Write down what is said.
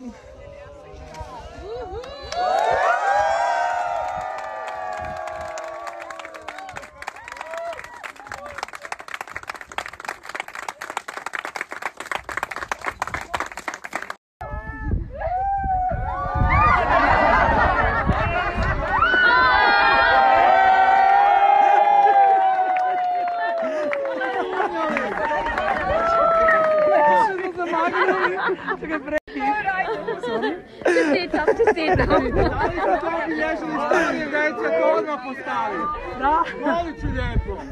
Si tam, čestitam, to Ali to tebi ješli da, već je to odmah postavio. Da. Ću lijepo.